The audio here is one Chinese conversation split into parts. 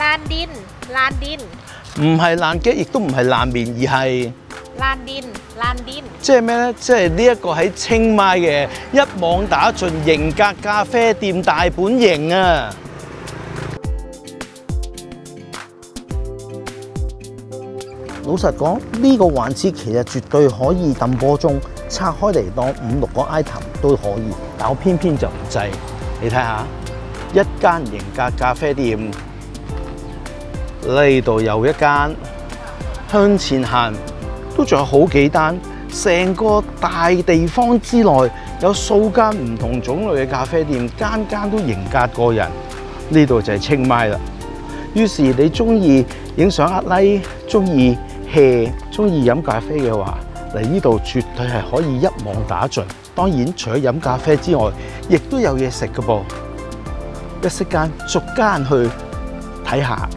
ลานดิน ลานดิน 唔系烂机，亦都唔系烂面，而系。 ลานดิน ลานดิน 即系咩呢？即系呢一个喺清迈嘅一网打尽型格咖啡店大本营啊！老实讲，呢、个环节其实绝对可以揼波钟，拆开嚟当五六个 item 都可以，但我偏偏就唔制。你睇下，一间型格咖啡店， 呢度有一間，向前行。都仲有好幾單，成個大地方之內有數間唔同種類嘅咖啡店，間間都型格過人。呢度就係清邁啦。於是你中意影相呃 like，中意 hea，中意飲咖啡嘅話，嚟呢度絕對係可以一網打盡。當然，除咗飲咖啡之外，亦都有嘢食嘅噃。一息間逐間去睇下。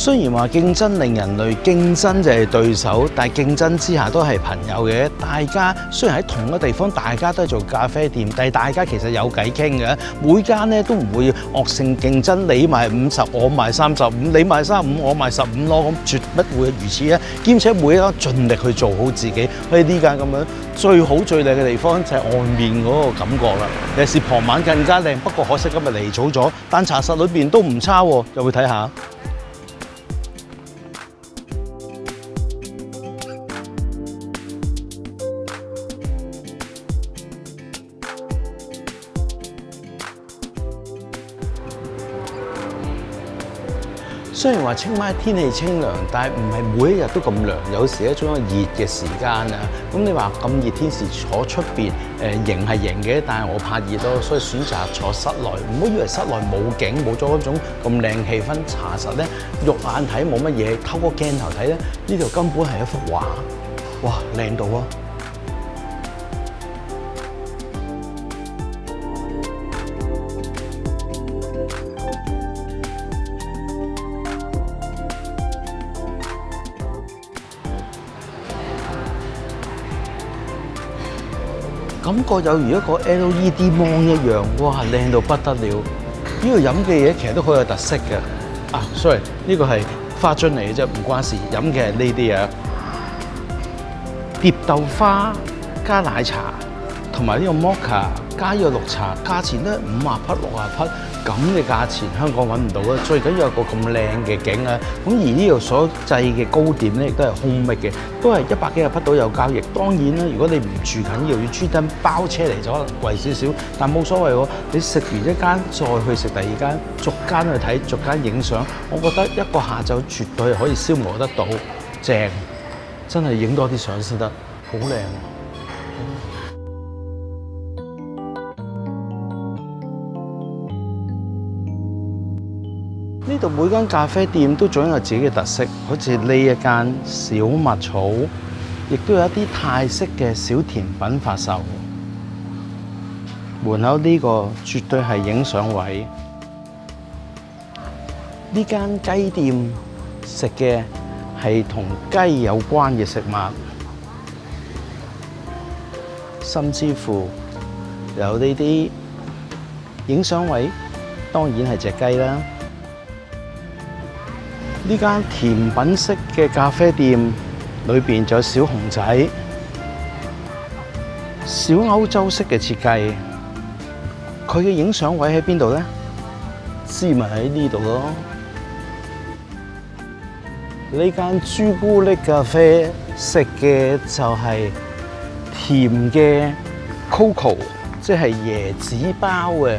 雖然話競爭令人累，競爭就係對手，但係競爭之下都係朋友嘅。大家雖然喺同一個地方，大家都係做咖啡店，但係大家其實有偈傾嘅。每間咧都唔會惡性競爭，你賣五十，我賣三十五，你賣三五，我賣十五咯，咁絕不會如此啊！兼且每一間盡力去做好自己，好似呢間咁樣最好最靚嘅地方就係外面嗰個感覺啦。尤其是傍晚更加靚，不過可惜今日嚟早咗，但茶室裏邊都唔差喎，又會睇下。雖然話清邁天氣清涼，但係唔係每一日都咁涼，有時咧總有熱嘅時間啊。咁你話咁熱天時坐出邊，誒型係型嘅，但係我怕熱咯，所以選擇坐室內。唔好以為室內冇景，冇咗嗰種咁靚氣氛。查實咧，肉眼睇冇乜嘢，透過鏡頭睇咧，呢度根本係一幅畫。哇，靚到啊！感覺有如一個 LED 芒一樣，哇，靚到不得了！呢個飲嘅嘢其實都好有特色嘅。啊，sorry，呢個係花樽嚟嘅啫，唔關事。飲嘅係呢啲啊，蝶豆花加奶茶，同埋呢個 mocha 加呢個綠茶，價錢都五啊匹六啊匹咁嘅價錢，香港揾唔到啊！最緊要有個咁靚嘅景啊！咁而呢度所製嘅糕點咧，亦都係空密嘅，都係一百幾廿匹到有交易。當然啦，如果你唔住近呢度，要專登包車嚟咗可能貴少少，但冇所謂喎。你食完一間再去食第二間，逐間去睇，逐間影相，我覺得一個下晝絕對可以消磨得到，正，真係影多啲相先得，好靚。度每間咖啡店都總有自己嘅特色，好似呢一間小麥草，亦都有一啲泰式嘅小甜品發售。門口呢個絕對係影相位。呢間雞店食嘅係同雞有關嘅食物，甚至乎有呢啲影相位，當然係隻雞啦。呢間甜品式嘅咖啡店裏邊仲有小熊仔，小歐洲式嘅設計。佢嘅影相位喺邊度咧？知咪喺呢度咯。呢間朱古力咖啡食嘅就係甜嘅 coco，即係椰子包嘅。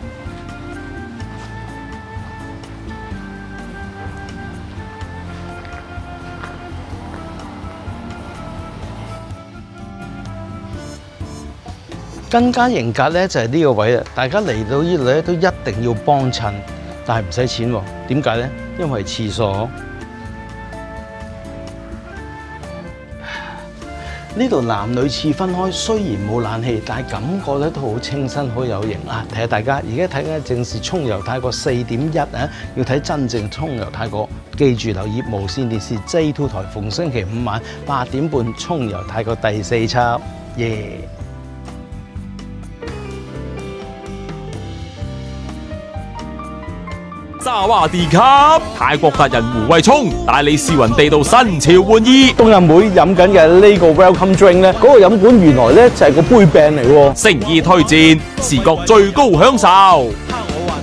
更加型格咧就係呢個位啦，大家嚟到呢度咧都一定要幫襯。但係唔使錢喎。點解咧？因為廁所。呢度男女廁分開，雖然冇冷氣，但係感覺咧都好清新，好有型啊！睇下大家而家睇緊正是葱遊泰國四點一啊！要睇真正葱遊泰國，記住留意無線電視 J Two 台，逢星期五晚八點半葱遊泰國第四輯，耶、沙瓦迪卡！泰國達人胡慧聰帶你試勻地道新潮玩意，冬日妹飲緊嘅呢個 Welcome Drink 咧，嗰、個飲管原來咧就係個杯柄嚟喎。誠意推薦，視覺最高享受。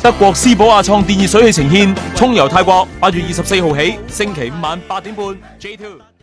德國斯寶亞創電熱水器呈現，葱遊泰國，八月二十四號起，星期五晚八點半，J2。